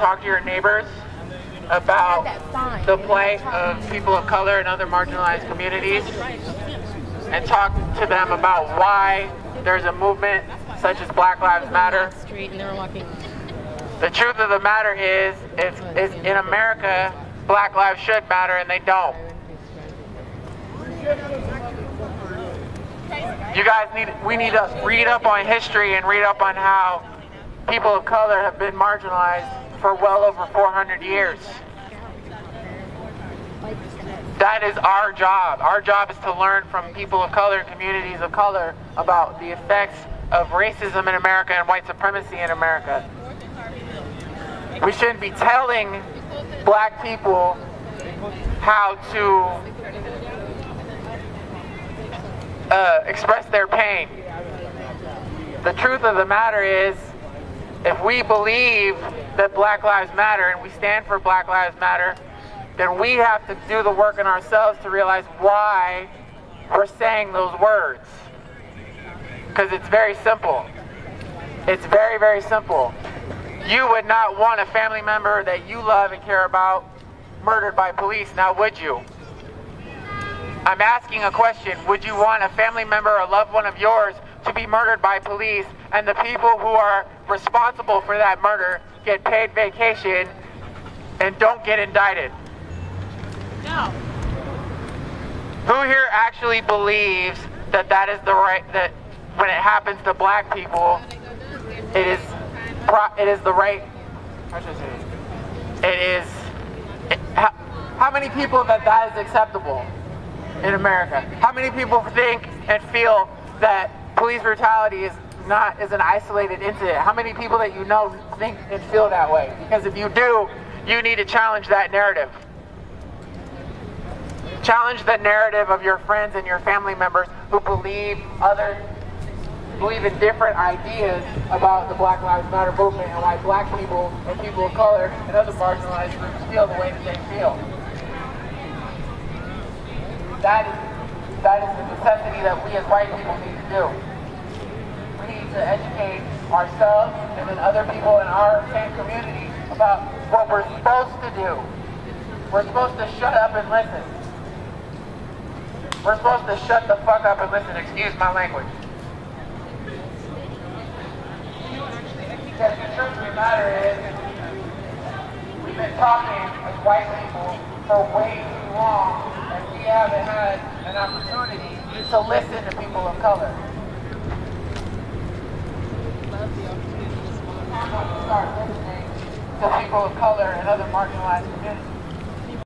talk to your neighbors about the plight of people of color and other marginalized communities and talk to them about why there's a movement such as Black Lives Matter. The truth of the matter is, is, is in America, Black lives should matter and they don't. You guys need, we need to read up on history and read up on how people of color have been marginalized for well over 400 years. That is our job. Our job is to learn from people of color, communities of color, about the effects of racism in America and white supremacy in America. We shouldn't be telling black people how to uh, express their pain. The truth of the matter is, if we believe that Black Lives Matter and we stand for Black Lives Matter, then we have to do the work in ourselves to realize why we're saying those words. Because it's very simple. It's very, very simple. You would not want a family member that you love and care about murdered by police, now would you? I'm asking a question. Would you want a family member or loved one of yours to be murdered by police and the people who are responsible for that murder get paid vacation and don't get indicted? No. Who here actually believes that that is the right that when it happens to black people, it is it is the right. How should I say? It is. It, how, how many people that that is acceptable in America? How many people think and feel that police brutality is not is an isolated incident? How many people that you know think and feel that way? Because if you do, you need to challenge that narrative. Challenge the narrative of your friends and your family members who believe other believe in different ideas about the Black Lives Matter movement and why black people and people of color and other marginalized groups feel the way that they feel. That is that is the necessity that we as white people need to do. To educate ourselves and then other people in our same community about what we're supposed to do. We're supposed to shut up and listen. We're supposed to shut the fuck up and listen. Excuse my language. Because the truth of the matter is, we've been talking as white people for way too long, and we haven't had an opportunity to listen to people of color. Start listening to people of color and other marginalized communities.